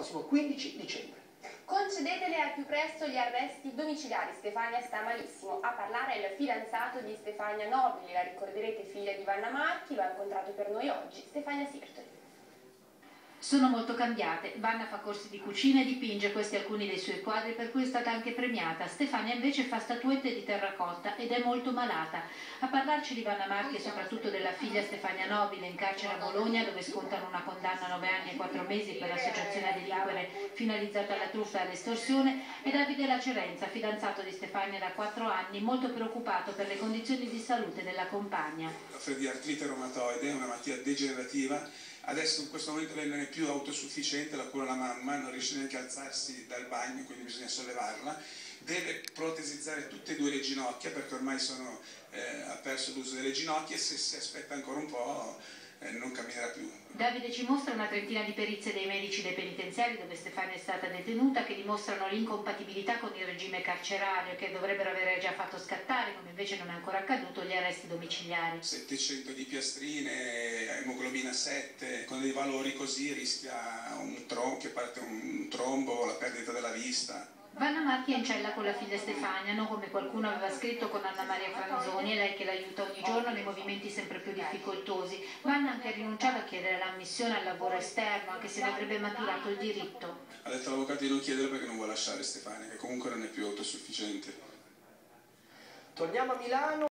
prossimo 15 dicembre. Concedetele al più presto gli arresti domiciliari. Stefania sta malissimo. A parlare il fidanzato di Stefania Nobili, la ricorderete figlia di Vanna Marchi, lo ha incontrato per noi oggi, Stefania Sirtoli. Sono molto cambiate. Vanna fa corsi di cucina e dipinge questi alcuni dei suoi quadri per cui è stata anche premiata. Stefania invece fa statuette di terracotta ed è molto malata. A parlarci di Vanna Marchi e soprattutto della figlia Stefania Nobile in carcere a Bologna dove scontano una condanna a 9 anni e 4 mesi per l'associazione a delinquere finalizzata alla truffa e all'estorsione è Davide Lacerenza, fidanzato di Stefania da 4 anni, molto preoccupato per le condizioni di salute della compagna. La di artrite reumatoide è una malattia degenerativa adesso in questo momento lei non è più autosufficiente, la cura la mamma, non riesce neanche a alzarsi dal bagno, quindi bisogna sollevarla, deve protesizzare tutte e due le ginocchia perché ormai sono, eh, ha perso l'uso delle ginocchia e se si aspetta ancora un po' non camminerà più. Davide ci mostra una trentina di perizie dei medici dei penitenziari dove Stefania è stata detenuta che dimostrano l'incompatibilità con il regime carcerario che dovrebbero avere già fatto scattare, come invece non è ancora accaduto, gli arresti domiciliari. 700 di piastrine, emoglobina 7, con dei valori così rischia un trom che parte un trombo, la perdita della vista. Vanna Marchi è in cella con la figlia Stefania, non come qualcuno aveva scritto con Anna Maria Franzoni, è lei che l'aiuta ogni giorno nei movimenti sempre più difficoltosi. Vanna ha anche rinunciato a chiedere l'ammissione al lavoro esterno, anche se ne avrebbe maturato il diritto. Ha detto all'avvocato di non chiedere perché non vuole lasciare Stefania, che comunque non è più autosufficiente. Torniamo a Milano.